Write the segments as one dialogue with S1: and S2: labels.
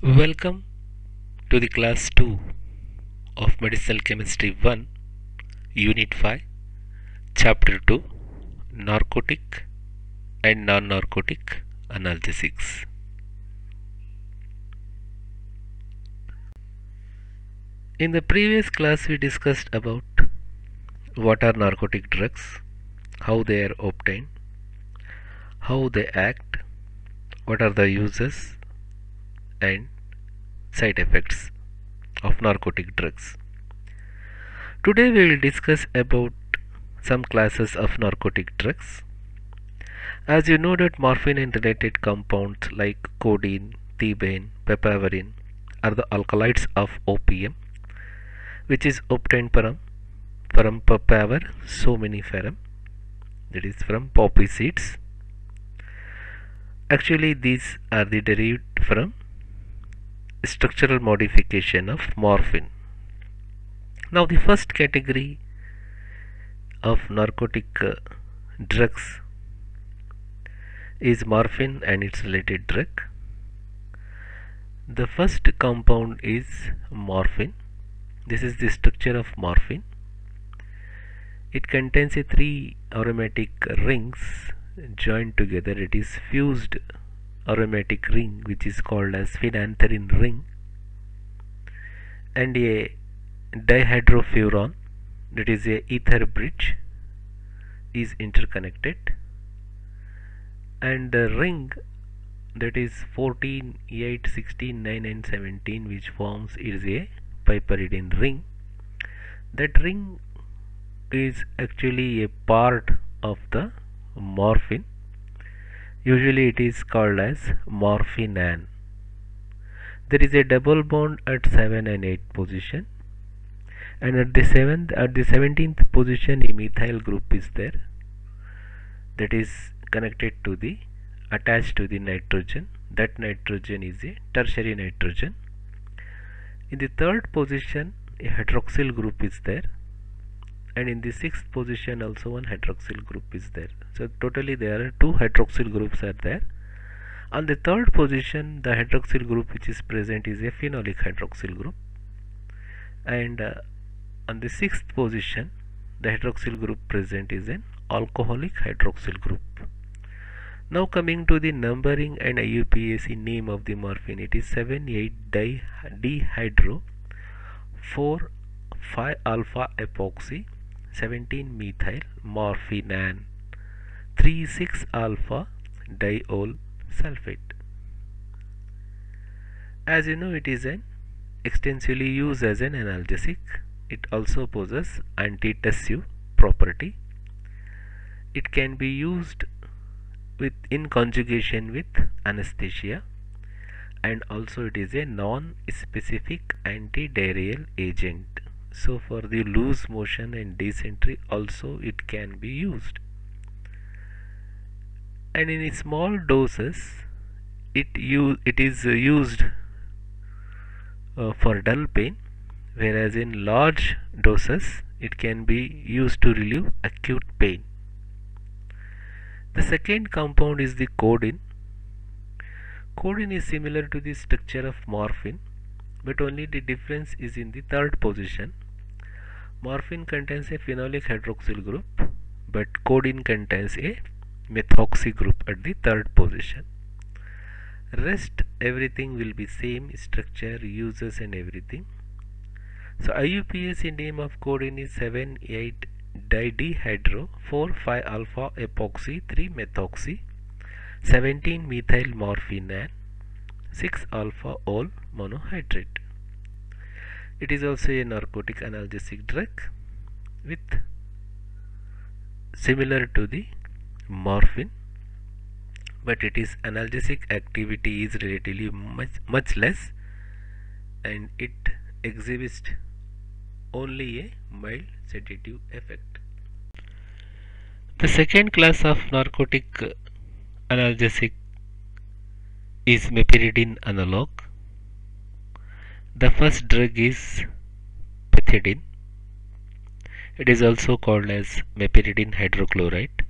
S1: Mm-hmm. Welcome to the class 2 of Medicinal Chemistry 1, Unit 5, Chapter 2 Narcotic and Non Narcotic Analgesics. In the previous class, we discussed about what are narcotic drugs, how they are obtained, how they act, what are the uses, and side effects of narcotic drugs. Today we will discuss about some classes of narcotic drugs. As you know that morphine and related compounds like codeine, thebaine, papaverine are the alkaloids of opium which is obtained from from papaver somniferum that is from poppy seeds. Actually these are the derived from structural modification of morphine. Now the first category of narcotic uh, drugs is morphine and its related drug. The first compound is morphine. This is the structure of morphine. It contains a three aromatic rings joined together. It is fused aromatic ring which is called as phenanthrene ring and a dihydrofuran that is a ether bridge is interconnected. And the ring that is 14 8 16 9 and 17 which forms is a piperidine ring. That ring is actually a part of the morphine usually it is called as morphinan. There is a double bond at 7 and 8 position. And at the 7th at the 17th position a methyl group is there that is connected to the attached to the nitrogen. That nitrogen is a tertiary nitrogen. In the third position a hydroxyl group is there and in the sixth position also one hydroxyl group is there. So totally there are two hydroxyl groups are there. On the third position the hydroxyl group which is present is a phenolic hydroxyl group. And uh, on the sixth position the hydroxyl group present is an alcoholic hydroxyl group. Now coming to the numbering and IUPAC name of the morphine it is 7 8 dihydro 4 5 alpha epoxy 17 methyl morphinan 3 6 alpha diol sulfate. As you know it is an extensively used as an analgesic. It also possesses antitussive property. It can be used with in conjugation with anesthesia and also it is a non-specific antidiarrheal agent so for the loose motion and dysentery also it can be used. And in small doses it use it is used uh, for dull pain whereas in large doses it can be used to relieve acute pain. The second compound is the codeine. Codeine is similar to the structure of morphine but only the difference is in the third position morphine contains a phenolic hydroxyl group but codeine contains a methoxy group at the third position. Rest everything will be same structure uses and everything. So IUPAC name of codeine is 7 8 didihydro 4 5 alpha epoxy 3 methoxy 17 methyl morphinan 6 alpha ol monohydrate it is also a narcotic analgesic drug with similar to the morphine but it is analgesic activity is relatively much much less and it exhibits only a mild sedative effect. The second class of narcotic analgesic is meperidine analog the first drug is pethidine it is also called as meperidine hydrochloride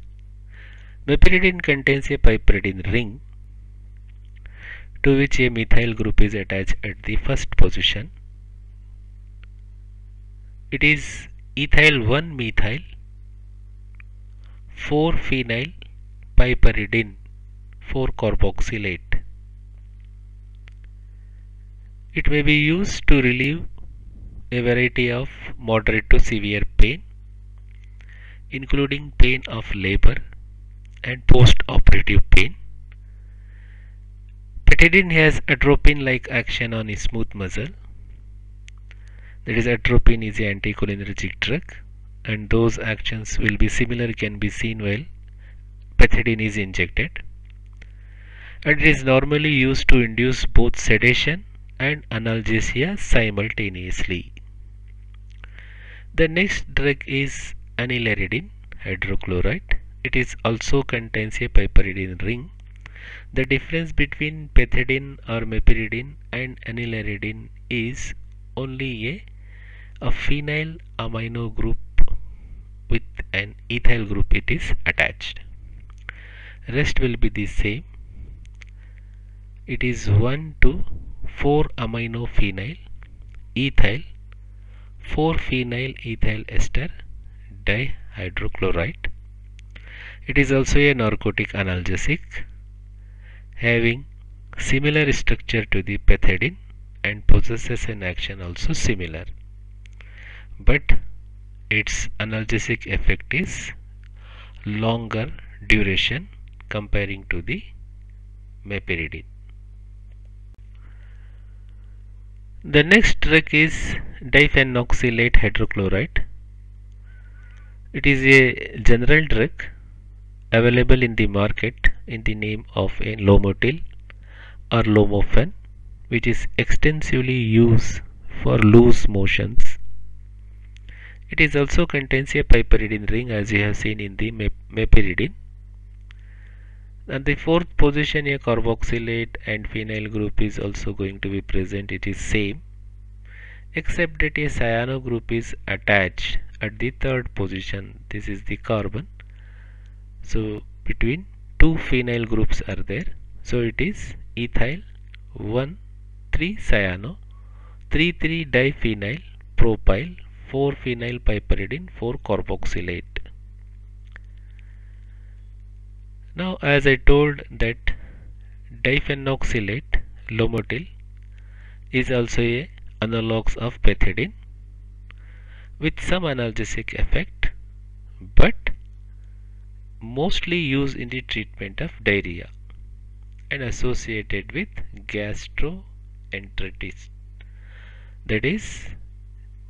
S1: Meperidine contains a piperidine ring. To which a methyl group is attached at the first position. It is ethyl 1 methyl 4 phenyl piperidine 4 carboxylate. It may be used to relieve a variety of moderate to severe pain including pain of labor and post-operative pain. Pethidine has atropine-like action on smooth muscle. That is, atropine is an anticholinergic drug and those actions will be similar can be seen while pethidine is injected. And it is normally used to induce both sedation and analgesia simultaneously. The next drug is anilaridine hydrochloride. It is also contains a piperidine ring. The difference between pethidine or meperidine and anilaridine is only a, a phenyl amino group with an ethyl group it is attached. Rest will be the same. It is 1 to 4 amino phenyl ethyl 4 phenyl ethyl ester dihydrochloride. It is also a narcotic analgesic having similar structure to the pethidine and possesses an action also similar. But its analgesic effect is longer duration comparing to the meperidine. The next drug is diphenoxylate hydrochloride it is a general drug available in the market in the name of a Lomotil or Lomofen which is extensively used for loose motions. It is also contains a piperidine ring as you have seen in the meperidine. And the fourth position a carboxylate and phenyl group is also going to be present. It is same except that a cyano group is attached at the third position. This is the carbon. So between two phenyl groups are there. So it is ethyl 1 3 cyano 3 3 diphenyl propyl 4 phenyl piperidine 4 carboxylate now as I told that diphenoxylate lomotil is also a analogues of pethidine with some analgesic effect but mostly used in the treatment of diarrhea and associated with gastroenteritis. That is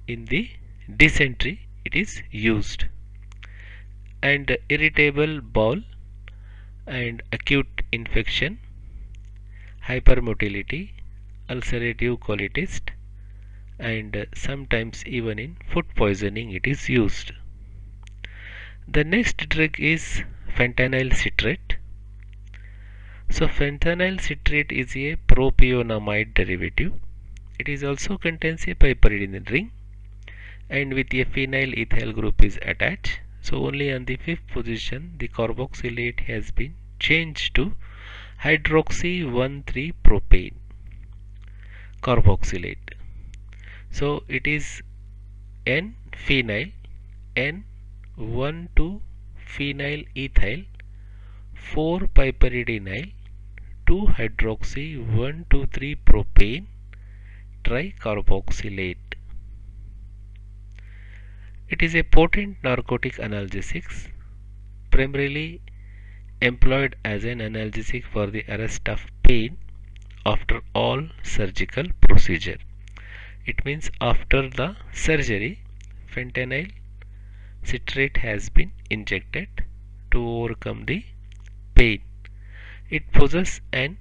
S1: in the dysentery it is used. And irritable bowel and acute infection hypermotility ulcerative colitis and sometimes even in food poisoning it is used. The next drug is fentanyl citrate. So fentanyl citrate is a propionamide derivative. It is also contains a piperidine ring and with a phenyl ethyl group is attached. So only on the fifth position the carboxylate has been changed to hydroxy 1,3 propane carboxylate. So it is n phenyl n 1 2 phenyl ethyl 4 piperidinyl 2 hydroxy 1 2 3 propane tricarboxylate it is a potent narcotic analgesic primarily employed as an analgesic for the arrest of pain after all surgical procedure it means after the surgery fentanyl citrate has been injected to overcome the pain. It possesses an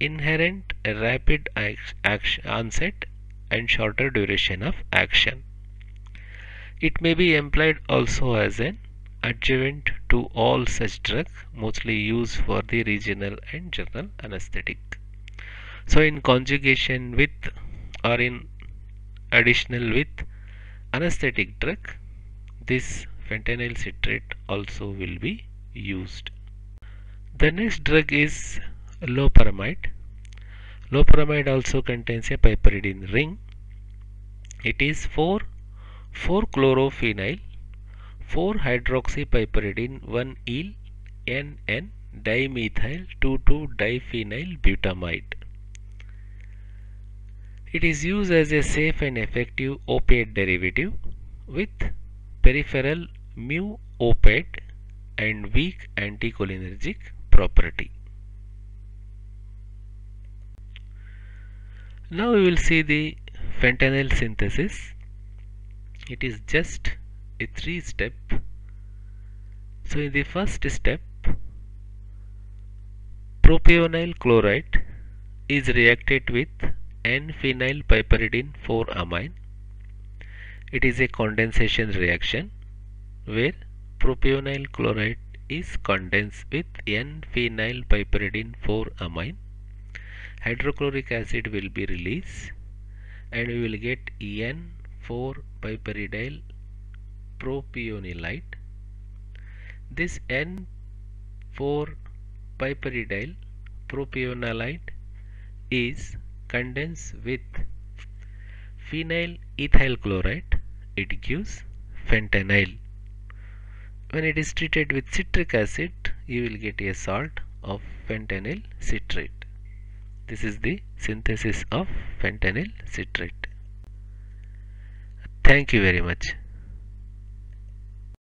S1: inherent rapid action, onset and shorter duration of action. It may be employed also as an adjuvant to all such drugs mostly used for the regional and general anesthetic. So in conjugation with or in additional with anesthetic drug this fentanyl citrate also will be used the next drug is loperamide Loperamide also contains a piperidine ring. It is 4 4-chlorophenyl 4-hydroxypiperidine 1-eel NN dimethyl 2,2-diphenyl butamide. It is used as a safe and effective opiate derivative with peripheral mu opiate and weak anticholinergic property. Now we will see the fentanyl synthesis it is just a three step so in the first step propionyl chloride is reacted with n-phenyl piperidine 4-amine it is a condensation reaction where propionyl chloride is condensed with n-phenyl piperidine 4-amine hydrochloric acid will be released and we will get en 4-piperidine propionylate. This N4-piperidine propionylate is condensed with phenyl ethyl chloride. It gives fentanyl. When it is treated with citric acid, you will get a salt of fentanyl citrate. This is the synthesis of fentanyl citrate. Thank you very much.